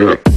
Yeah.